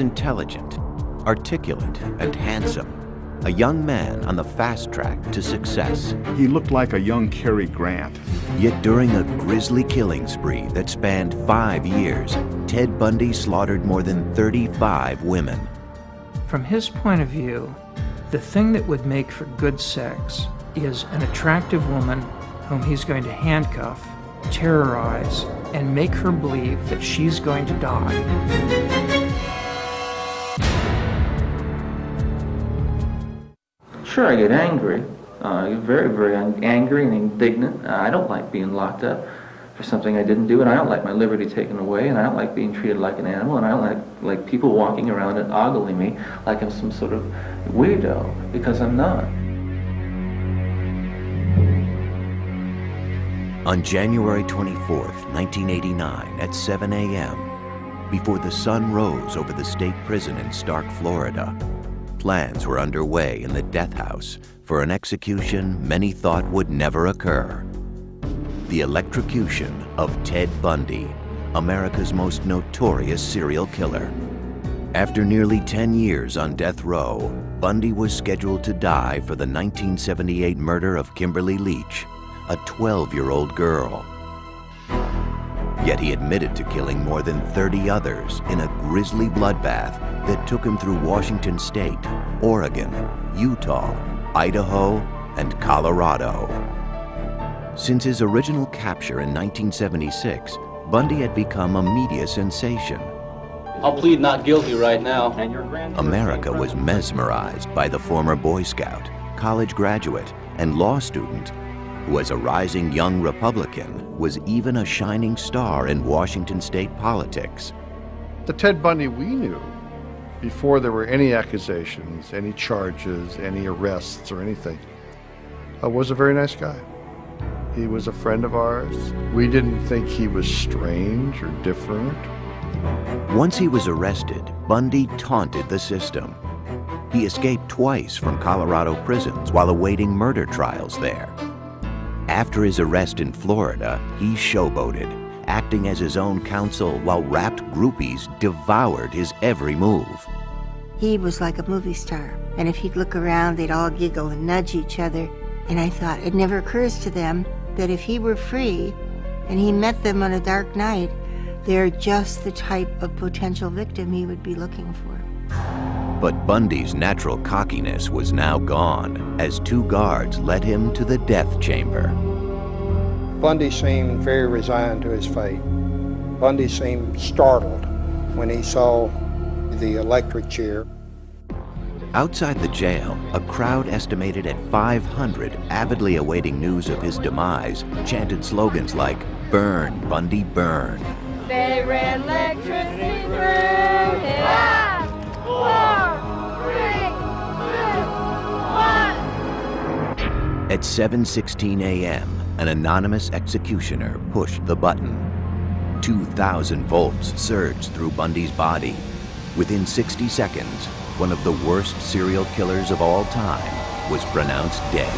was intelligent, articulate, and handsome. A young man on the fast track to success. He looked like a young Cary Grant. Yet during a grisly killing spree that spanned five years, Ted Bundy slaughtered more than 35 women. From his point of view, the thing that would make for good sex is an attractive woman whom he's going to handcuff, terrorize, and make her believe that she's going to die. Sure, I get angry. Uh, I get very, very angry and indignant. Uh, I don't like being locked up for something I didn't do, and I don't like my liberty taken away, and I don't like being treated like an animal, and I don't like, like people walking around and ogling me like I'm some sort of weirdo, because I'm not. On January 24th, 1989, at 7 a.m., before the sun rose over the state prison in Starke, Florida, plans were underway in the death house for an execution many thought would never occur. The electrocution of Ted Bundy, America's most notorious serial killer. After nearly 10 years on death row, Bundy was scheduled to die for the 1978 murder of Kimberly Leach, a 12-year-old girl. Yet he admitted to killing more than 30 others in a grisly bloodbath that took him through Washington State, Oregon, Utah, Idaho, and Colorado. Since his original capture in 1976, Bundy had become a media sensation. I'll plead not guilty right now. America was mesmerized by the former Boy Scout, college graduate, and law student who as a rising young Republican was even a shining star in Washington state politics. The Ted Bundy we knew before there were any accusations, any charges, any arrests or anything, uh, was a very nice guy. He was a friend of ours. We didn't think he was strange or different. Once he was arrested, Bundy taunted the system. He escaped twice from Colorado prisons while awaiting murder trials there. After his arrest in Florida, he showboated, acting as his own counsel while rapt groupies devoured his every move. He was like a movie star, and if he'd look around, they'd all giggle and nudge each other. And I thought, it never occurs to them that if he were free and he met them on a dark night, they're just the type of potential victim he would be looking for. But Bundy's natural cockiness was now gone as two guards led him to the death chamber. Bundy seemed very resigned to his fate. Bundy seemed startled when he saw the electric chair. Outside the jail, a crowd estimated at 500 avidly awaiting news of his demise chanted slogans like, Burn, Bundy, burn. They ran electricity through his four, At 7.16 a.m., an anonymous executioner pushed the button. 2,000 volts surged through Bundy's body. Within 60 seconds, one of the worst serial killers of all time was pronounced dead.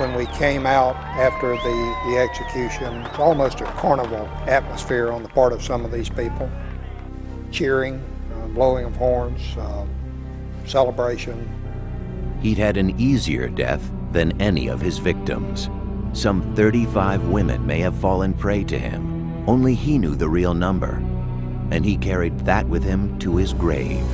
When we came out after the, the execution, almost a carnival atmosphere on the part of some of these people. Cheering, uh, blowing of horns, uh, celebration. He'd had an easier death than any of his victims. Some 35 women may have fallen prey to him. Only he knew the real number. And he carried that with him to his grave.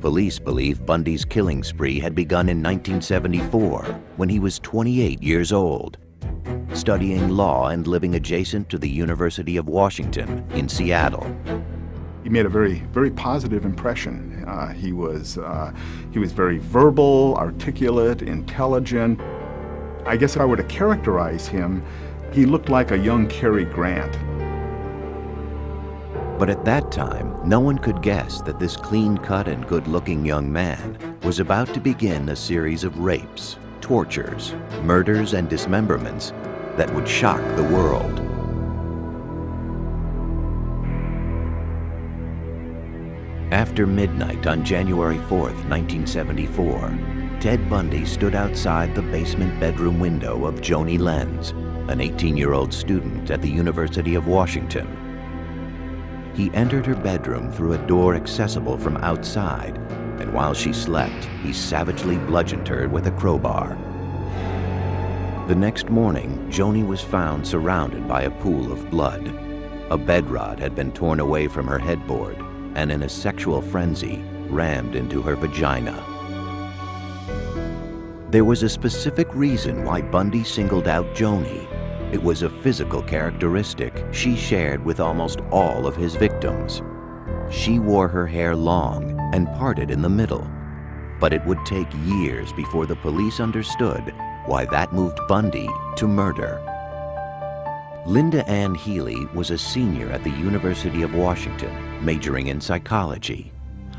Police believe Bundy's killing spree had begun in 1974 when he was 28 years old, studying law and living adjacent to the University of Washington in Seattle. Made a very, very positive impression. Uh, he was, uh, he was very verbal, articulate, intelligent. I guess if I were to characterize him, he looked like a young Cary Grant. But at that time, no one could guess that this clean-cut and good-looking young man was about to begin a series of rapes, tortures, murders, and dismemberments that would shock the world. After midnight on January 4th, 1974, Ted Bundy stood outside the basement bedroom window of Joni Lenz, an 18-year-old student at the University of Washington. he entered her bedroom through a door accessible from outside, and while she slept, he savagely bludgeoned her with a crowbar. The next morning, Joni was found surrounded by a pool of blood. A bed rod had been torn away from her headboard, and in a sexual frenzy, rammed into her vagina. There was a specific reason why Bundy singled out Joni. It was a physical characteristic she shared with almost all of his victims. She wore her hair long and parted in the middle, but it would take years before the police understood why that moved Bundy to murder. Linda Ann Healy was a senior at the University of Washington, majoring in psychology.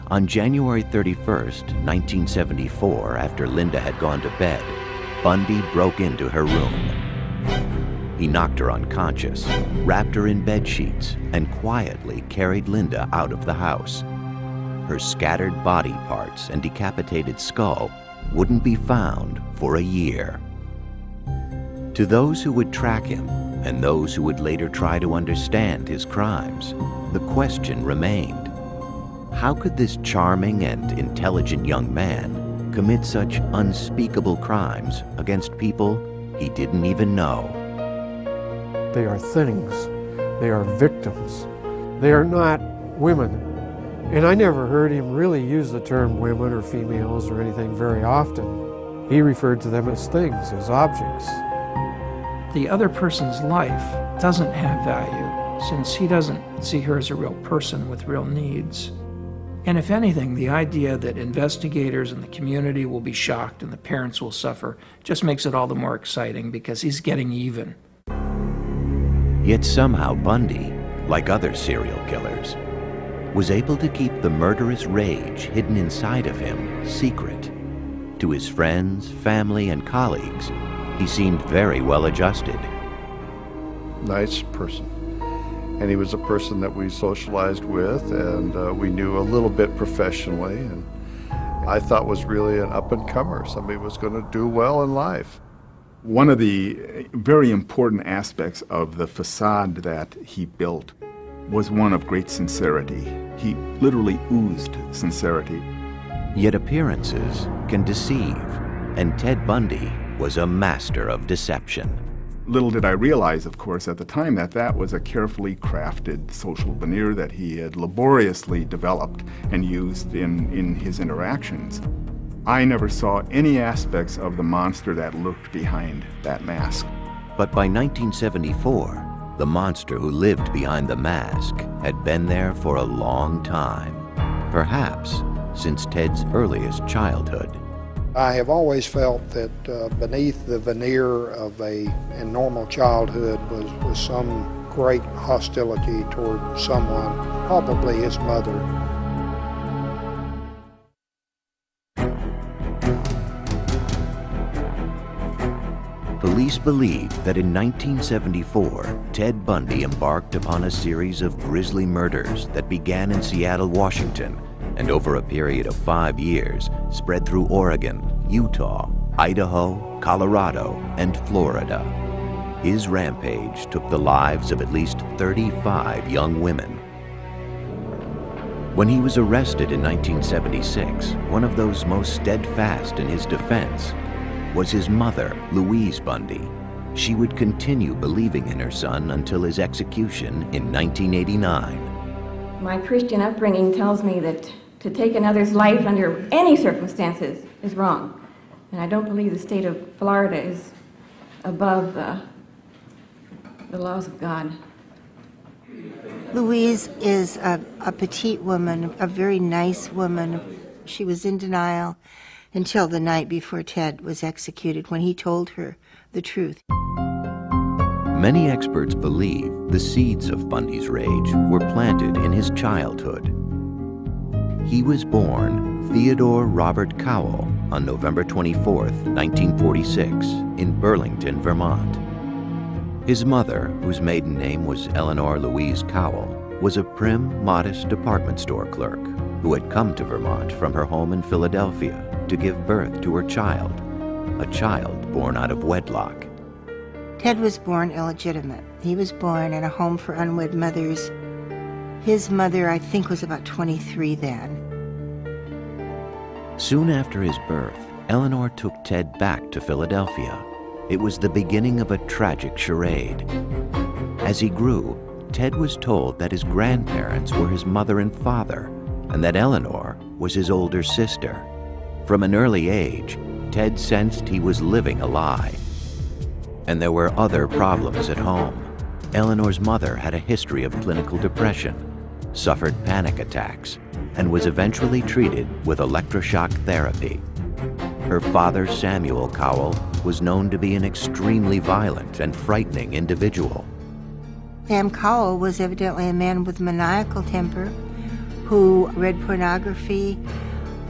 On January 31, 1974, after Linda had gone to bed, Bundy broke into her room. He knocked her unconscious, wrapped her in bed sheets, and quietly carried Linda out of the house. Her scattered body parts and decapitated skull wouldn't be found for a year. To those who would track him and those who would later try to understand his crimes, the question remained how could this charming and intelligent young man commit such unspeakable crimes against people he didn't even know? They are things. They are victims. They are not women. And I never heard him really use the term women or females or anything very often. He referred to them as things, as objects. The other person's life doesn't have value since he doesn't see her as a real person with real needs. And if anything, the idea that investigators and the community will be shocked and the parents will suffer just makes it all the more exciting because he's getting even. Yet somehow Bundy, like other serial killers, was able to keep the murderous rage hidden inside of him secret. To his friends, family, and colleagues, he seemed very well adjusted. Nice person. And he was a person that we socialized with and uh, we knew a little bit professionally. And I thought was really an up and comer, somebody was going to do well in life. One of the very important aspects of the facade that he built was one of great sincerity. He literally oozed sincerity. Yet appearances can deceive, and Ted Bundy was a master of deception. Little did I realize, of course, at the time that that was a carefully crafted social veneer that he had laboriously developed and used in, in his interactions. I never saw any aspects of the monster that lurked behind that mask. But by 1974, the monster who lived behind the mask had been there for a long time, perhaps since Ted's earliest childhood. I have always felt that uh, beneath the veneer of a, a normal childhood was, was some great hostility toward someone, probably his mother. Police believe that in 1974, Ted Bundy embarked upon a series of grisly murders that began in Seattle, Washington, and over a period of five years spread through Oregon, Utah, Idaho, Colorado, and Florida. His rampage took the lives of at least 35 young women. When he was arrested in 1976, one of those most steadfast in his defense was his mother, Louise Bundy. She would continue believing in her son until his execution in 1989. My Christian upbringing tells me that to take another's life under any circumstances is wrong. And I don't believe the state of Florida is above uh, the laws of God. Louise is a, a petite woman, a very nice woman. She was in denial until the night before Ted was executed when he told her the truth. Many experts believe the seeds of Bundy's rage were planted in his childhood. He was born Theodore Robert Cowell on November 24, 1946, in Burlington, Vermont. His mother, whose maiden name was Eleanor Louise Cowell, was a prim, modest department store clerk who had come to Vermont from her home in Philadelphia to give birth to her child, a child born out of wedlock. Ted was born illegitimate. He was born in a home for unwed mothers. His mother, I think, was about 23 then. Soon after his birth, Eleanor took Ted back to Philadelphia. It was the beginning of a tragic charade. As he grew, Ted was told that his grandparents were his mother and father, and that Eleanor was his older sister. From an early age, Ted sensed he was living a lie. And there were other problems at home. Eleanor's mother had a history of clinical depression, suffered panic attacks, and was eventually treated with electroshock therapy. Her father, Samuel Cowell, was known to be an extremely violent and frightening individual. Sam Cowell was evidently a man with maniacal temper who read pornography,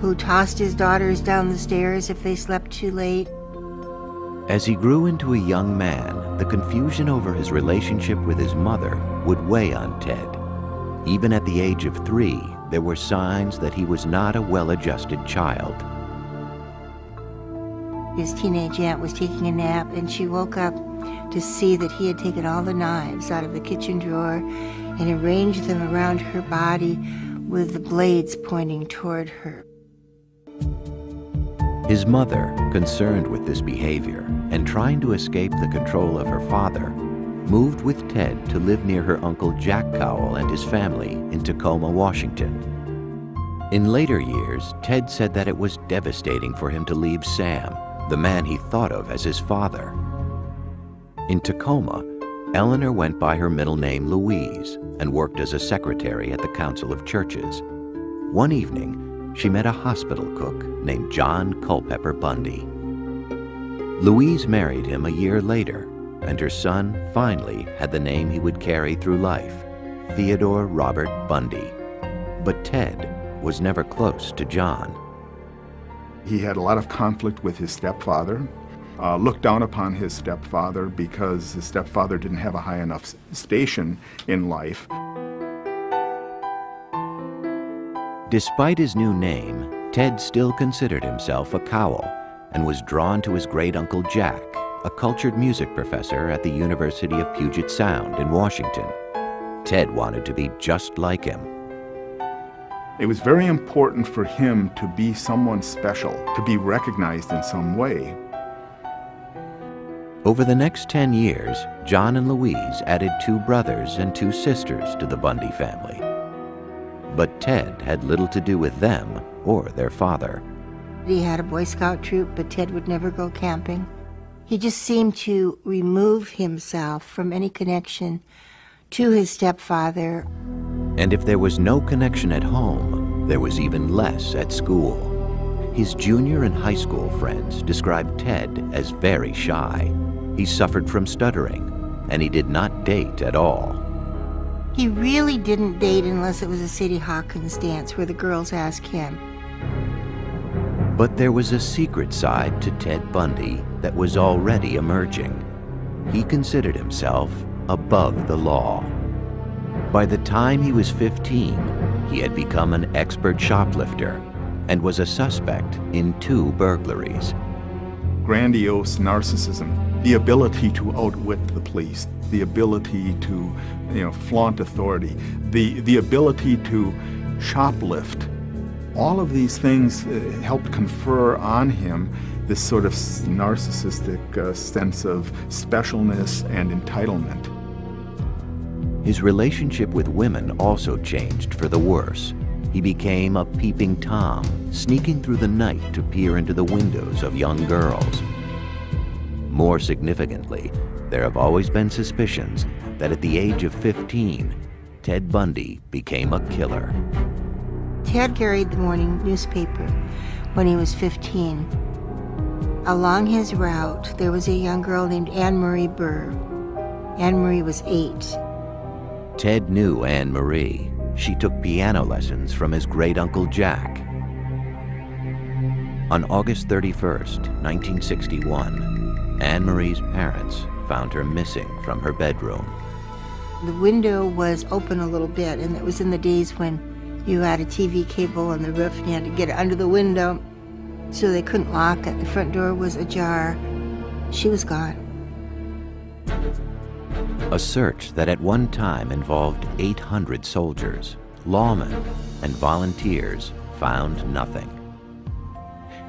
who tossed his daughters down the stairs if they slept too late. As he grew into a young man, the confusion over his relationship with his mother would weigh on Ted. Even at the age of three, there were signs that he was not a well adjusted child. His teenage aunt was taking a nap, and she woke up to see that he had taken all the knives out of the kitchen drawer and arranged them around her body with the blades pointing toward her. His mother, concerned with this behavior and trying to escape the control of her father, moved with Ted to live near her uncle Jack Cowell and his family in Tacoma, Washington. In later years, Ted said that it was devastating for him to leave Sam, the man he thought of as his father. In Tacoma, Eleanor went by her middle name Louise and worked as a secretary at the Council of Churches. One evening, she met a hospital cook named John Culpepper Bundy. Louise married him a year later, and her son finally had the name he would carry through life Theodore Robert Bundy. But Ted was never close to John. He had a lot of conflict with his stepfather, uh, looked down upon his stepfather because his stepfather didn't have a high enough station in life. Despite his new name, Ted still considered himself a Cowell and was drawn to his great uncle Jack, a cultured music professor at the University of Puget Sound in Washington. Ted wanted to be just like him. It was very important for him to be someone special, to be recognized in some way. Over the next 10 years, John and Louise added two brothers and two sisters to the Bundy family. But Ted had little to do with them or their father. He had a Boy Scout troop, but Ted would never go camping. He just seemed to remove himself from any connection to his stepfather. And if there was no connection at home, there was even less at school. His junior and high school friends described Ted as very shy. He suffered from stuttering, and he did not date at all. He really didn't date unless it was a Sadie Hawkins dance where the girls asked him. But there was a secret side to Ted Bundy that was already emerging. He considered himself above the law. By the time he was 15, he had become an expert shoplifter and was a suspect in two burglaries. Grandiose narcissism, the ability to outwit the police, the ability to you know, flaunt authority, the, the ability to shoplift. All of these things uh, helped confer on him this sort of narcissistic uh, sense of specialness and entitlement. His relationship with women also changed for the worse. He became a peeping Tom, sneaking through the night to peer into the windows of young girls. More significantly, there have always been suspicions that at the age of 15, Ted Bundy became a killer. Ted carried the morning newspaper when he was 15. Along his route, there was a young girl named Anne Marie Burr. Anne Marie was eight. Ted knew Anne Marie. She took piano lessons from his great uncle Jack. On August 31st, 1961, Anne Marie's parents found her missing from her bedroom. The window was open a little bit, and it was in the days when you had a TV cable on the roof and you had to get it under the window, so they couldn't lock it. The front door was ajar. She was gone. A search that at one time involved 800 soldiers, lawmen, and volunteers found nothing.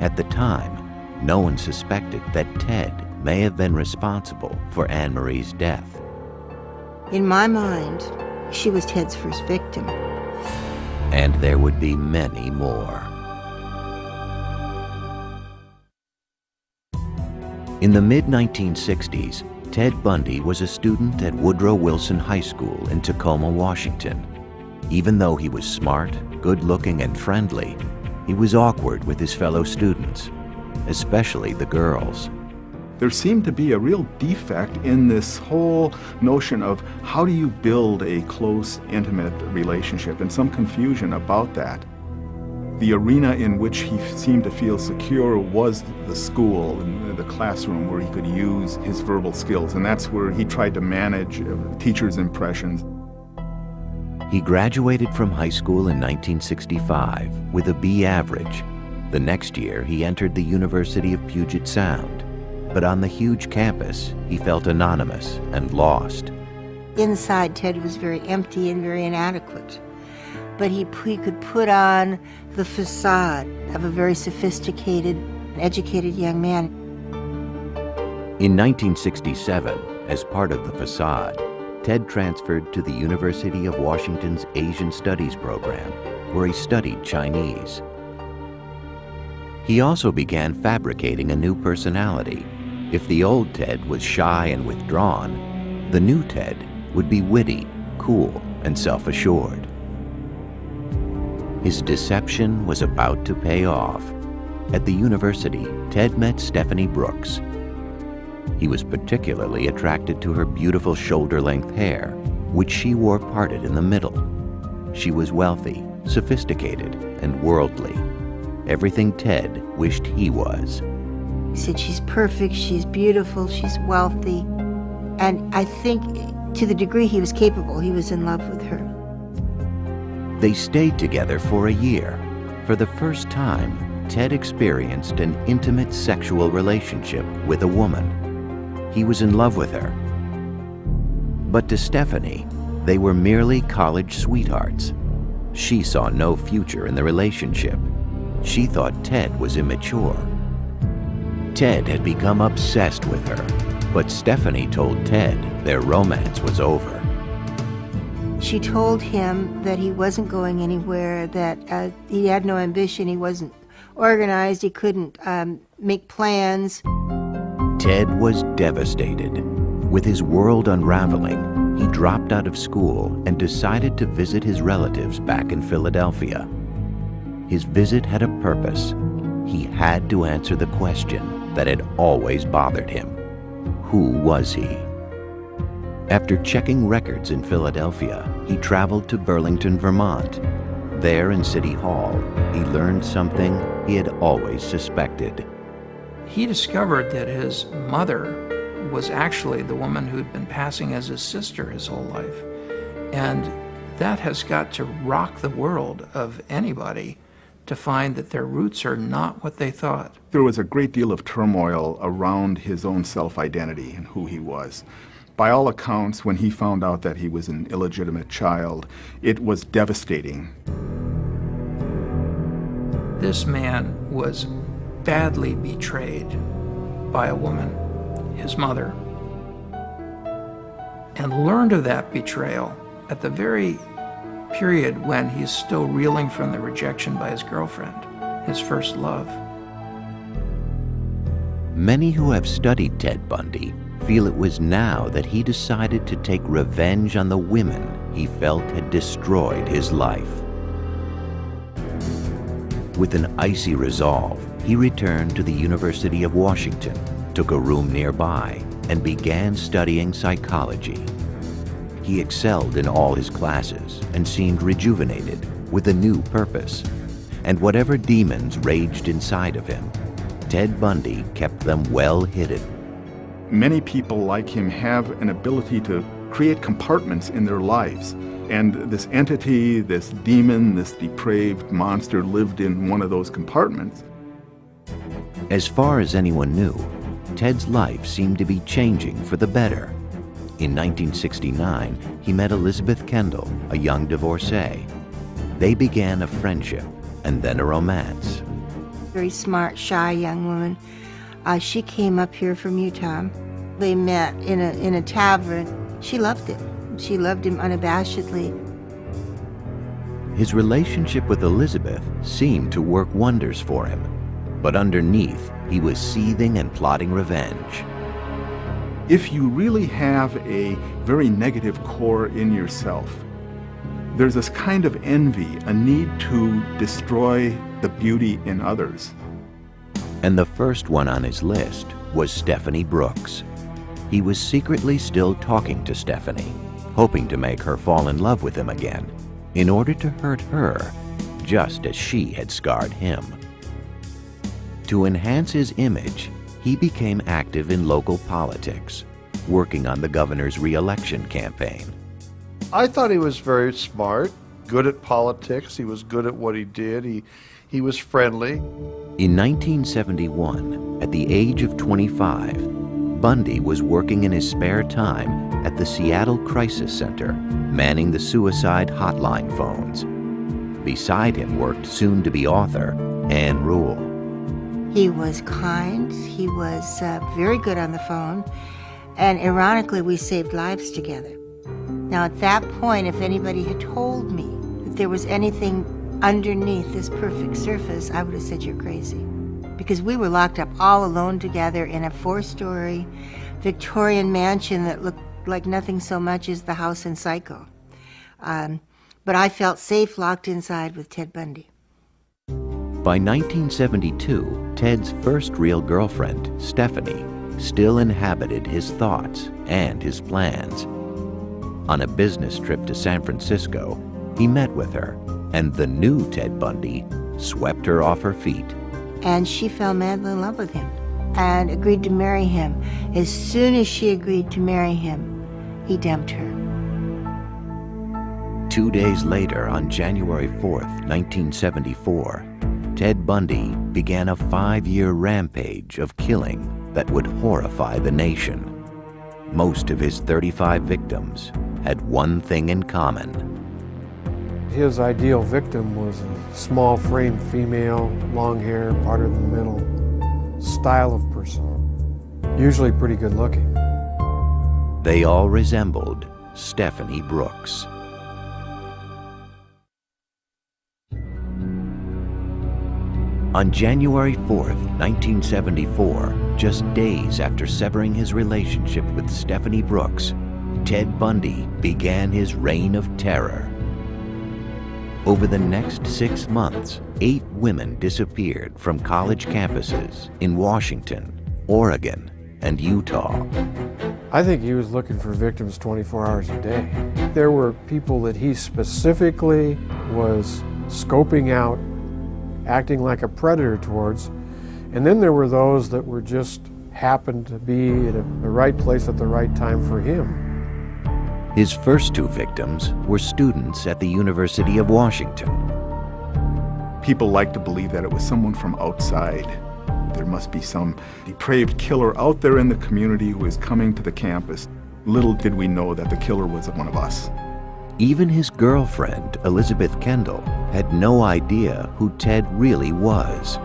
At the time, no one suspected that Ted may have been responsible for Anne Marie's death. In my mind, she was Ted's first victim. And there would be many more. In the mid 1960s, Ted Bundy was a student at Woodrow Wilson High School in Tacoma, Washington. Even though he was smart, good looking, and friendly, he was awkward with his fellow students, especially the girls. There seemed to be a real defect in this whole notion of how do you build a close, intimate relationship, and some confusion about that. The arena in which he seemed to feel secure was the school and the classroom where he could use his verbal skills, and that's where he tried to manage uh, teachers' impressions. He graduated from high school in 1965 with a B average. The next year, he entered the University of Puget Sound. But on the huge campus, he felt anonymous and lost. Inside, Ted was very empty and very inadequate. But he, he could put on the facade of a very sophisticated, educated young man. In 1967, as part of the facade, Ted transferred to the University of Washington's Asian Studies program, where he studied Chinese. He also began fabricating a new personality. If the old Ted was shy and withdrawn, the new Ted would be witty, cool, and self assured. His deception was about to pay off. At the university, Ted met Stephanie Brooks. He was particularly attracted to her beautiful shoulder length hair, which she wore parted in the middle. She was wealthy, sophisticated, and worldly. Everything Ted wished he was. He said, She's perfect, she's beautiful, she's wealthy. And I think to the degree he was capable, he was in love with her. They stayed together for a year. For the first time, Ted experienced an intimate sexual relationship with a woman. He was in love with her. But to Stephanie, they were merely college sweethearts. She saw no future in the relationship. She thought Ted was immature. Ted had become obsessed with her, but Stephanie told Ted their romance was over. She told him that he wasn't going anywhere, that uh, he had no ambition, he wasn't organized, he couldn't um, make plans. Ted was devastated. With his world unraveling, he dropped out of school and decided to visit his relatives back in Philadelphia. His visit had a purpose. He had to answer the question that had always bothered him Who was he? After checking records in Philadelphia, he traveled to Burlington, Vermont. There in City Hall, he learned something he had always suspected. He discovered that his mother was actually the woman who'd been passing as his sister his whole life. And that has got to rock the world of anybody to find that their roots are not what they thought. There was a great deal of turmoil around his own self identity and who he was. By all accounts, when he found out that he was an illegitimate child, it was devastating. This man was badly betrayed by a woman, his mother, and learned of that betrayal at the very period when he's still reeling from the rejection by his girlfriend, his first love. Many who have studied Ted Bundy feel it was now that he decided to take revenge on the women he felt had destroyed his life. With an icy resolve, he returned to the University of Washington, took a room nearby, and began studying psychology. He excelled in all his classes and seemed rejuvenated with a new purpose. And whatever demons raged inside of him, Ted Bundy kept them well hidden. Many people like him have an ability to create compartments in their lives. And this entity, this demon, this depraved monster lived in one of those compartments. As far as anyone knew, Ted's life seemed to be changing for the better. In 1969, he met Elizabeth Kendall, a young divorcee. They began a friendship and then a romance. Very smart, shy young woman. Uh, she came up here from Utah. They met in a, in a tavern. She loved him. She loved him unabashedly. His relationship with Elizabeth seemed to work wonders for him, but underneath, he was seething and plotting revenge. If you really have a very negative core in yourself, there's this kind of envy, a need to destroy the beauty in others. And the first one on his list was Stephanie Brooks. He was secretly still talking to Stephanie, hoping to make her fall in love with him again, in order to hurt her, just as she had scarred him. To enhance his image, he became active in local politics, working on the governor's reelection campaign. I thought he was very smart, good at politics. He was good at what he did. He, he was friendly. In 1971, at the age of 25, Bundy was working in his spare time at the Seattle Crisis Center, manning the suicide hotline phones. Beside him worked soon to be author Ann Rule. He was kind, he was uh, very good on the phone, and ironically, we saved lives together. Now, at that point, if anybody had told me that there was anything underneath this perfect surface, I would have said you're crazy. Because we were locked up all alone together in a four story Victorian mansion that looked like nothing so much as the house in Psycho. Um, but I felt safe locked inside with Ted Bundy. By 1972, Ted's first real girlfriend, Stephanie, still inhabited his thoughts and his plans. On a business trip to San Francisco, he met with her, and the new Ted Bundy swept her off her feet. And she fell madly in love with him and agreed to marry him. As soon as she agreed to marry him, he dumped her. Two days later, on January 4th, 1974, Ted Bundy began a five year rampage of killing that would horrify the nation. Most of his 35 victims had one thing in common. His ideal victim was a small framed female, long hair, parted in the middle, style of person, usually pretty good looking. They all resembled Stephanie Brooks. On January 4th, 1974, just days after severing his relationship with Stephanie Brooks, Ted Bundy began his reign of terror. Over the next six months, eight women disappeared from college campuses in Washington, Oregon, and Utah. I think he was looking for victims 24 hours a day. There were people that he specifically was scoping out, acting like a predator towards, and then there were those that were just happened to be at a, the right place at the right time for him. His first two victims were students at the University of Washington. People like to believe that it was someone from outside. There must be some depraved killer out there in the community who is coming to the campus. Little did we know that the killer was one of us. Even his girlfriend, Elizabeth Kendall, had no idea who Ted really was.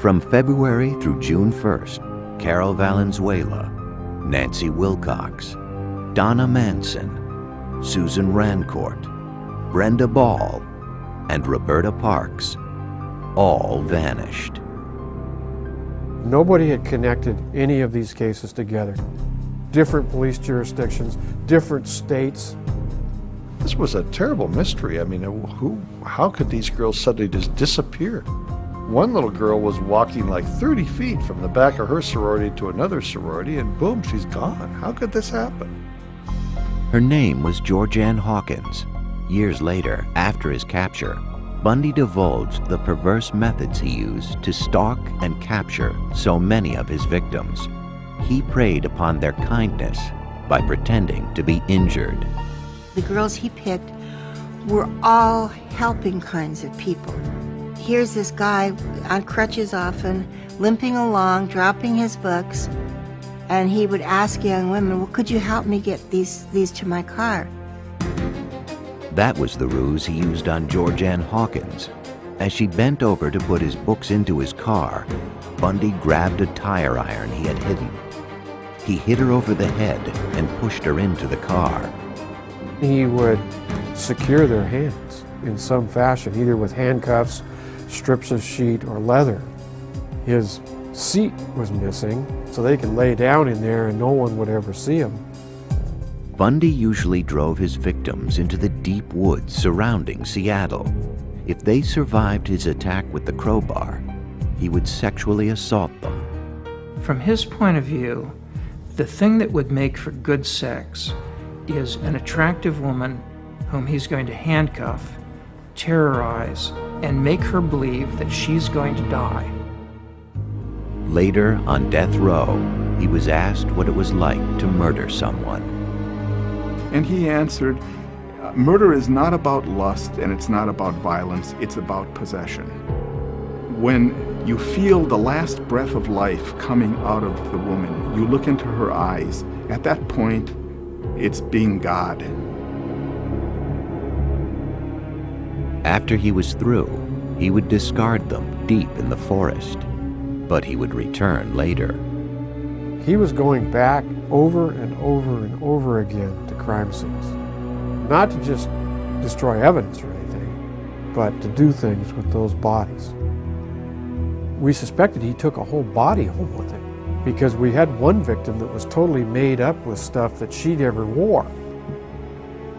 From February through June 1st, Carol Valenzuela, Nancy Wilcox, Donna Manson, Susan Rancourt, Brenda Ball, and Roberta Parks all vanished. Nobody had connected any of these cases together. Different police jurisdictions, different states. This was a terrible mystery. I mean, who, how could these girls suddenly just disappear? One little girl was walking like 30 feet from the back of her sorority to another sorority, and boom, she's gone. How could this happen? Her name was Georgann Hawkins. Years later, after his capture, Bundy divulged the perverse methods he used to stalk and capture so many of his victims. He preyed upon their kindness by pretending to be injured. The girls he picked were all helping kinds of people. Here's this guy on crutches often, limping along, dropping his books, And he would ask young women, well, could you help me get these, these to my car? That was the ruse he used on Georgann Hawkins. As she bent over to put his books into his car, Bundy grabbed a tire iron he had hidden. He hit her over the head and pushed her into the car. He would secure their hands in some fashion, either with handcuffs, strips of sheet, or leather. His seat was missing, so they could lay down in there and no one would ever see him. Bundy usually drove his victims into the deep woods surrounding Seattle. If they survived his attack with the crowbar, he would sexually assault them. From his point of view, the thing that would make for good sex is an attractive woman whom he's going to handcuff, terrorize, and make her believe that she's going to die. Later, on death row, he was asked what it was like to murder someone. And he answered, uh, Murder is not about lust and it's not about violence, it's about possession. When you feel the last breath of life coming out of the woman, you look into her eyes. At that point, it's being God. After he was through, he would discard them deep in the forest, but he would return later. He was going back over and over and over again to crime scenes. Not to just destroy evidence or anything, but to do things with those bodies. We suspected he took a whole body home with him because we had one victim that was totally made up with stuff that she never wore.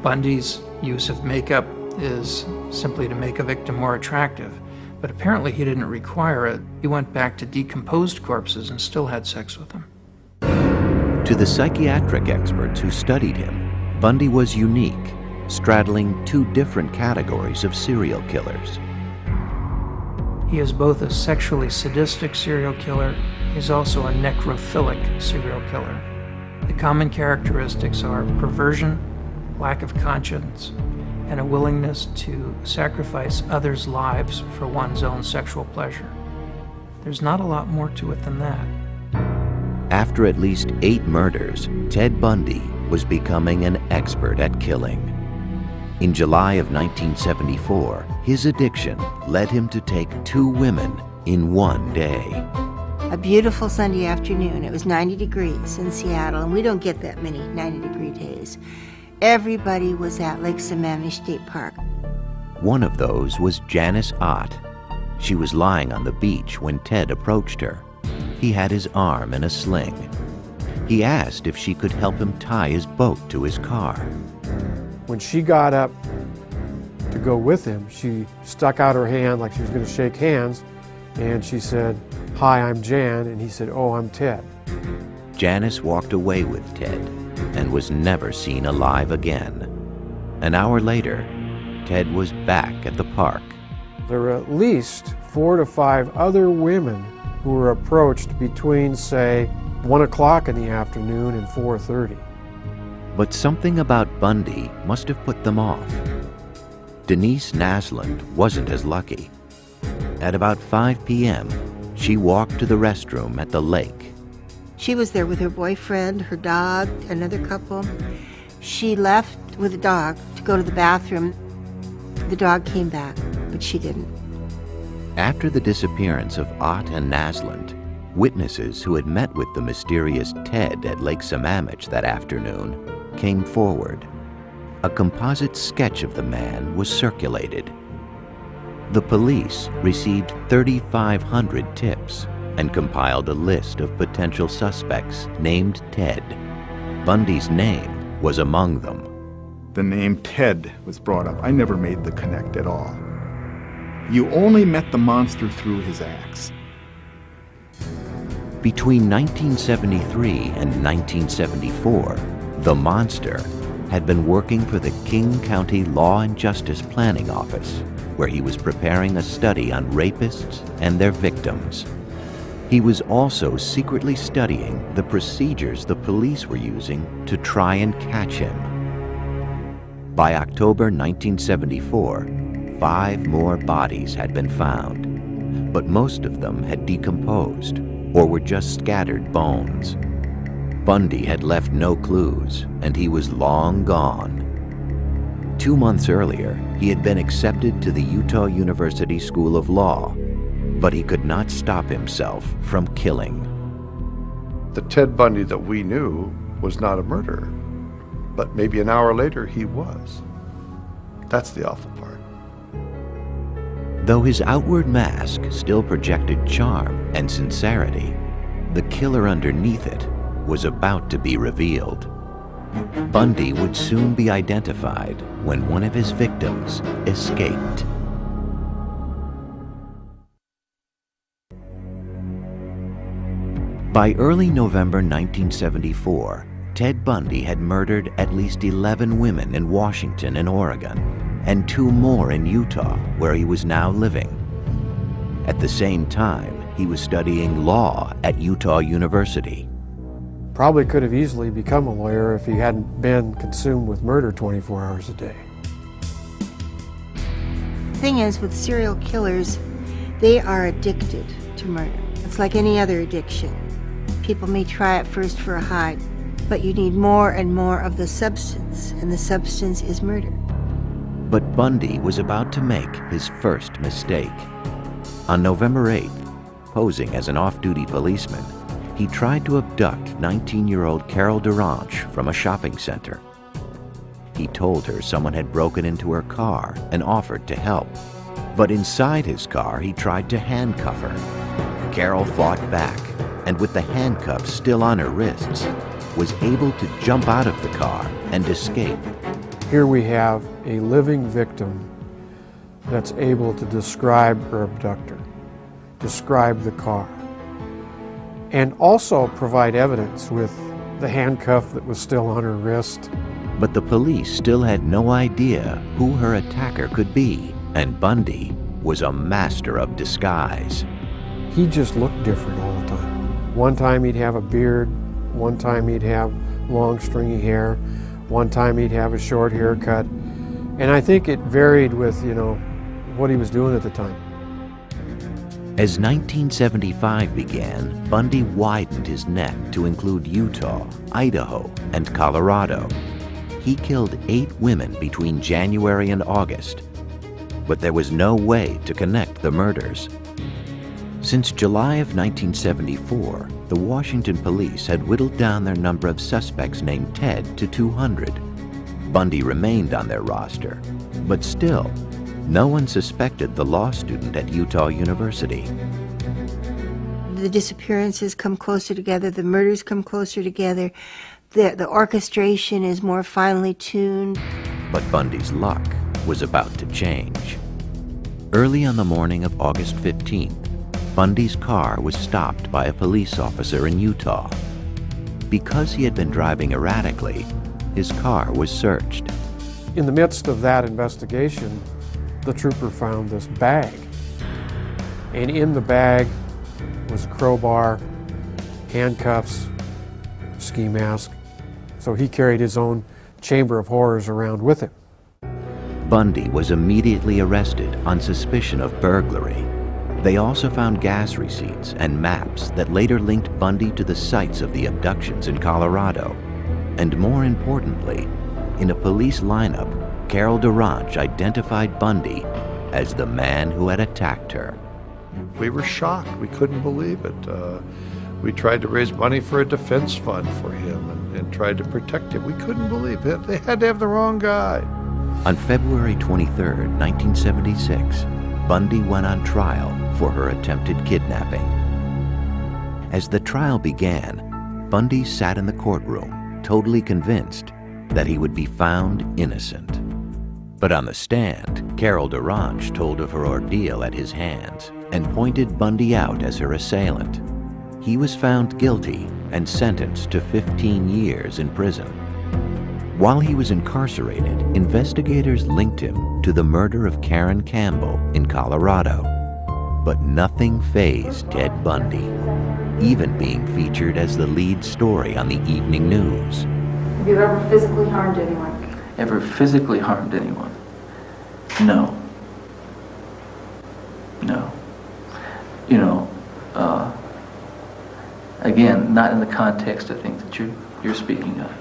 Bundy's use of makeup is simply to make a victim more attractive, but apparently he didn't require it. He went back to decomposed corpses and still had sex with them. To the psychiatric experts who studied him, Bundy was unique, straddling two different categories of serial killers. He is both a sexually sadistic serial killer, he's also a necrophilic serial killer. The common characteristics are perversion, lack of conscience, and a willingness to sacrifice others' lives for one's own sexual pleasure. There's not a lot more to it than that. After at least eight murders, Ted Bundy was becoming an expert at killing. In July of 1974, his addiction led him to take two women in one day. A beautiful Sunday afternoon. It was 90 degrees in Seattle, and we don't get that many 90 degree days. Everybody was at Lake Sammamish State Park. One of those was Janice Ott. She was lying on the beach when Ted approached her. He had his arm in a sling. He asked if she could help him tie his boat to his car. When she got up to go with him, she stuck out her hand like she was going to shake hands, and she said, Hi, I'm Jan, and he said, Oh, I'm Ted. Janice walked away with Ted and was never seen alive again. An hour later, Ted was back at the park. There were at least four to five other women who were approached between, say, 1 o'clock in the afternoon and 4.30. But something about Bundy must have put them off. Denise Naslund wasn't as lucky. At about 5 p.m., she walked to the restroom at the lake. She was there with her boyfriend, her dog, another couple. She left with the dog to go to the bathroom. The dog came back, but she didn't. After the disappearance of Ott and Naslund, witnesses who had met with the mysterious Ted at Lake Sammamish that afternoon came forward. A composite sketch of the man was circulated. The police received 3,500 tips and compiled a list of potential suspects named Ted. Bundy's name was among them. The name Ted was brought up. I never made the connect at all. You only met the monster through his acts. Between 1973 and 1974, the monster had been working for the King County Law and Justice Planning Office, where he was preparing a study on rapists and their victims. He was also secretly studying the procedures the police were using to try and catch him. By October 1974, five more bodies had been found, but most of them had decomposed or were just scattered bones. Bundy had left no clues, and he was long gone. Two months earlier, he had been accepted to the Utah University School of Law, but he could not stop himself from killing. The Ted Bundy that we knew was not a murderer, but maybe an hour later he was. That's the awful part. Though his outward mask still projected charm and sincerity, the killer underneath it was about to be revealed. Bundy would soon be identified when one of his victims escaped. By early November 1974, Ted Bundy had murdered at least 11 women in Washington and Oregon, and two more in Utah, where he was now living. At the same time, he was studying law at Utah University. Probably could have easily become a lawyer if he hadn't been consumed with murder 24 hours a day. thing is, with serial killers, they are addicted to murder. It's like any other addiction. People may try it first for a high, but you need more and more of the substance, and the substance is murder. But Bundy was about to make his first mistake. On November 8th, posing as an off duty policeman, he tried to abduct 19 year old Carol DaRonch from a shopping center. He told her someone had broken into her car and offered to help. But inside his car, he tried to handcuff her. Carol fought back, and with the handcuffs still on her wrists, was able to jump out of the car and escape. Here we have a living victim that's able to describe her abductor, describe the car, and also provide evidence with the handcuff that was still on her wrist. But the police still had no idea who her attacker could be, and Bundy was a master of disguise. He just looked different all the time. One time he'd have a beard, one time he'd have long stringy hair, one time he'd have a short haircut, and I think it varied with, you know, what he was doing at the time. As 1975 began, Bundy widened his net to include Utah, Idaho, and Colorado. He killed eight women between January and August, but there was no way to connect the murders. Since July of 1974, the Washington police had whittled down their number of suspects named Ted to 200. Bundy remained on their roster, but still, no one suspected the law student at Utah University. The disappearances come closer together, the murders come closer together, the, the orchestration is more finely tuned. But Bundy's luck was about to change. Early on the morning of August 15th, Bundy's car was stopped by a police officer in Utah. Because he had been driving erratically, his car was searched. In the midst of that investigation, the trooper found this bag. And in the bag was a crowbar, handcuffs, ski mask. So he carried his own chamber of horrors around with him. Bundy was immediately arrested on suspicion of burglary. They also found gas receipts and maps that later linked Bundy to the sites of the abductions in Colorado. And more importantly, in a police lineup, Carol DaRonch identified Bundy as the man who had attacked her. We were shocked. We couldn't believe it. Uh, we tried to raise money for a defense fund for him and, and tried to protect him. We couldn't believe it. They had to have the wrong guy. On February 23, 1976, Bundy went on trial for her attempted kidnapping. As the trial began, Bundy sat in the courtroom, totally convinced that he would be found innocent. But on the stand, Carol DaRonch told of her ordeal at his hands and pointed Bundy out as her assailant. He was found guilty and sentenced to 15 years in prison. While he was incarcerated, investigators linked him to the murder of Caryn Campbell in Colorado. But nothing fazed Ted Bundy, even being featured as the lead story on the evening news. Have you ever physically harmed anyone? Ever physically harmed anyone? No. No. You know, uh, again, not in the context of things that you're, you're speaking of.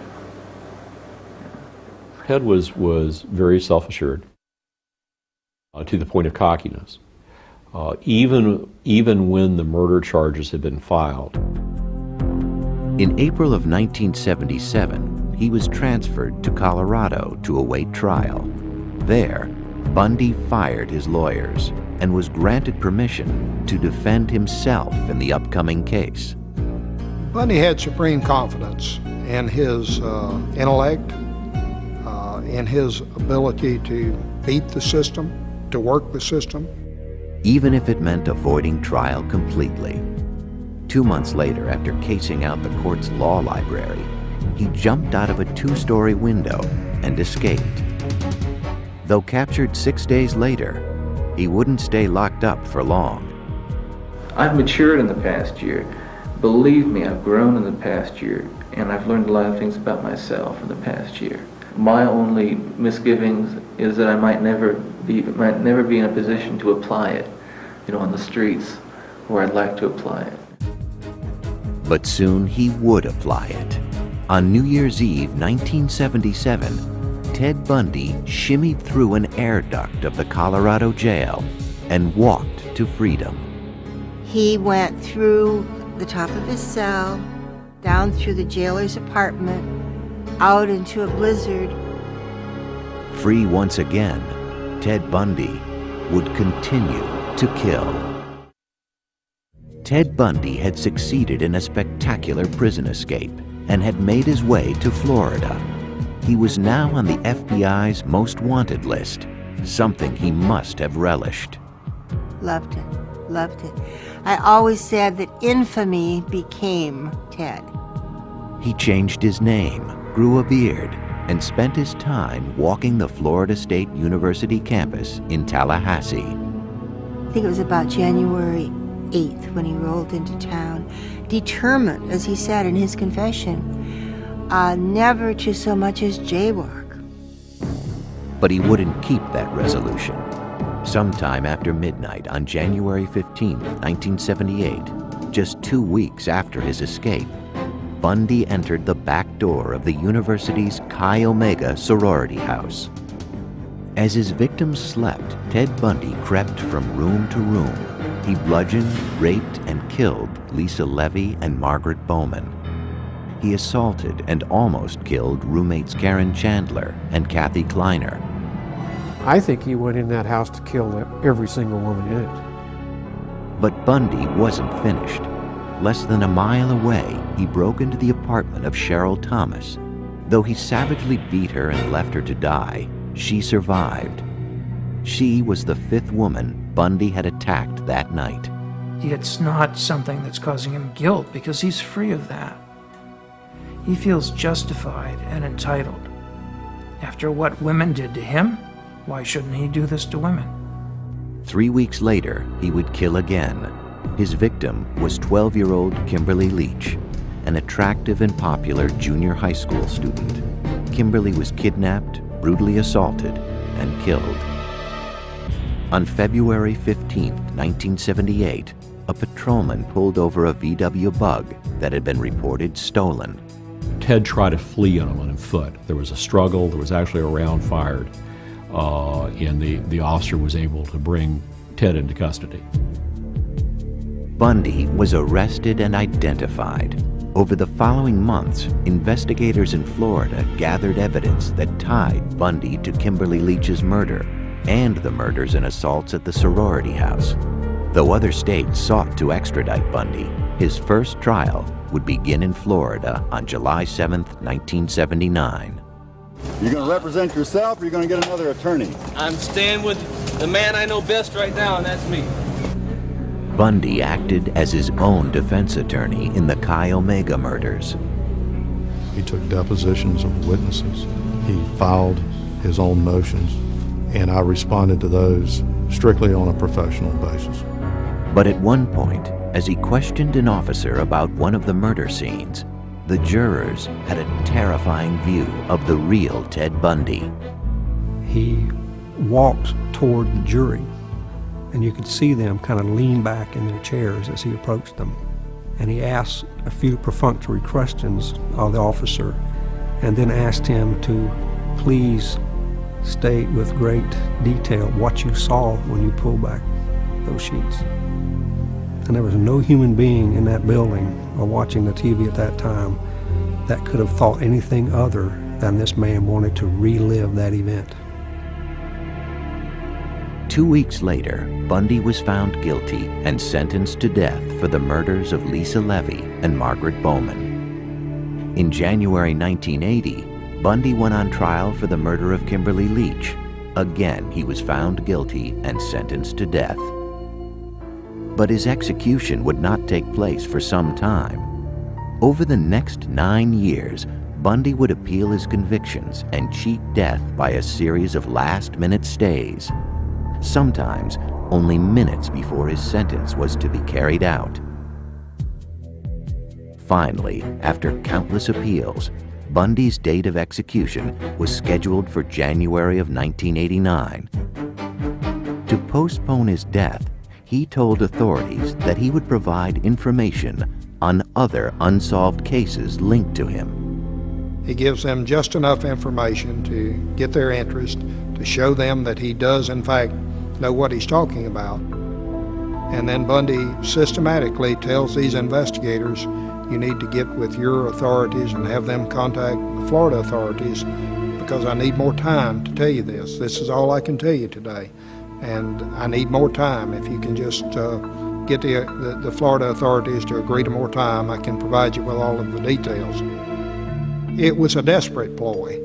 Ted was, was very self assured uh, to the point of cockiness. Uh, even, even when the murder charges had been filed. In April of 1977, he was transferred to Colorado to await trial. There, Bundy fired his lawyers and was granted permission to defend himself in the upcoming case. Bundy had supreme confidence in his uh, intellect, in his ability to beat the system, to work the system. Even if it meant avoiding trial completely. Two months later, after casing out the court's law library, he jumped out of a two story window and escaped. Though captured six days later, he wouldn't stay locked up for long. I've matured in the past year. Believe me, I've grown in the past year, and I've learned a lot of things about myself in the past year. My only misgivings is that I might never be might never be in a position to apply it, you know, on the streets where I'd like to apply it. But soon he would apply it. On New Year's Eve 1977, Ted Bundy shimmied through an air duct of the Colorado jail and walked to freedom. He went through the top of his cell, down through the jailer's apartment, out into a blizzard. Free once again, Ted Bundy would continue to kill. Ted Bundy had succeeded in a spectacular prison escape and had made his way to Florida. He was now on the FBI's most wanted list, something he must have relished. Loved it, loved it. I always said that infamy became Ted. He changed his name, grew a beard, and spent his time walking the Florida State University campus in Tallahassee. I think it was about January 8th when he rolled into town, determined, as he said in his confession, uh, never to so much as jaywalk. But he wouldn't keep that resolution. Sometime after midnight on January 15, 1978, just two weeks after his escape, Bundy entered the back door of the university's Chi Omega sorority house. As his victims slept, Ted Bundy crept from room to room. He bludgeoned, raped, and killed Lisa Levy and Margaret Bowman. He assaulted and almost killed roommates Karen Chandler and Kathy Kleiner. I think he went in that house to kill every single woman in it. But Bundy wasn't finished. Less than a mile away, he broke into the apartment of Cheryl Thomas. Though he savagely beat her and left her to die, she survived. She was the fifth woman Bundy had attacked that night. It's not something that's causing him guilt because he's free of that. He feels justified and entitled. After what women did to him, why shouldn't he do this to women? Three weeks later, he would kill again. His victim was 12 year old Kimberly Leach, an attractive and popular junior high school student. Kimberly was kidnapped, brutally assaulted, and killed. On February 15, 1978, a patrolman pulled over a VW bug that had been reported stolen. Ted tried to flee on him on foot. There was a struggle, there was actually a round fired, uh, and the, the officer was able to bring Ted into custody. Bundy was arrested and identified. Over the following months, investigators in Florida gathered evidence that tied Bundy to Kimberly Leach's murder and the murders and assaults at the sorority house. Though other states sought to extradite Bundy, his first trial would begin in Florida on July 7, 1979. You're going to represent yourself or you're going to get another attorney? I'm staying with the man I know best right now, and that's me. Bundy acted as his own defense attorney in the Chi Omega murders. He took depositions of witnesses. He filed his own motions, and I responded to those strictly on a professional basis. But at one point, as he questioned an officer about one of the murder scenes, the jurors had a terrifying view of the real Ted Bundy. He walked toward the jury, and you could see them kind of lean back in their chairs as he approached them. and he asked a few perfunctory questions of the officer and then asked him to please state with great detail what you saw when you pulled back those sheets. And there was no human being in that building or watching the TV at that time that could have thought anything other than this man wanted to relive that event. Two weeks later, Bundy was found guilty and sentenced to death for the murders of Lisa Levy and Margaret Bowman. In January 1980, Bundy went on trial for the murder of Kimberly Leach. Again, he was found guilty and sentenced to death. But his execution would not take place for some time. Over the next nine years, Bundy would appeal his convictions and cheat death by a series of last minute stays sometimes only minutes before his sentence was to be carried out. Finally, after countless appeals, Bundy's date of execution was scheduled for January of 1989. To postpone his death, he told authorities that he would provide information on other unsolved cases linked to him. He gives them just enough information to get their interest, to show them that he does, in fact, know what he's talking about. And then Bundy systematically tells these investigators, you need to get with your authorities and have them contact the Florida authorities because I need more time to tell you this. This is all I can tell you today. And I need more time. If you can just uh, get the, the, the Florida authorities to agree to more time, I can provide you with all of the details. It was a desperate ploy.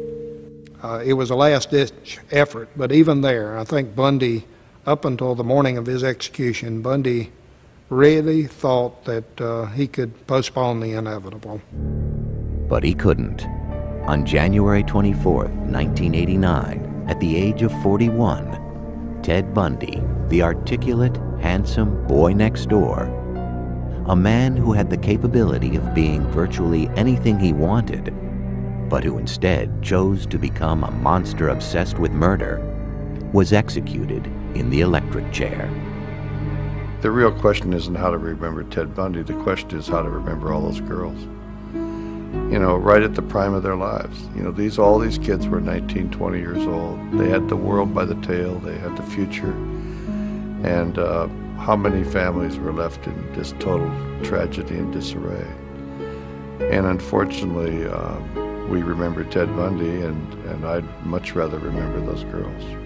Uh, it was a last ditch effort, but even there, I think Bundy up until the morning of his execution, Bundy really thought that uh, he could postpone the inevitable. But he couldn't. On January 24, 1989, at the age of 41, Ted Bundy, the articulate, handsome boy next door, a man who had the capability of being virtually anything he wanted, but who instead chose to become a monster obsessed with murder, was executed in the electric chair. The real question isn't how to remember Ted Bundy. The question is how to remember all those girls. You know, right at the prime of their lives. You know, these all these kids were 19, 20 years old. They had the world by the tail. They had the future. And uh, how many families were left in just total tragedy and disarray? And unfortunately, uh, we remember Ted Bundy, and, and I'd much rather remember those girls.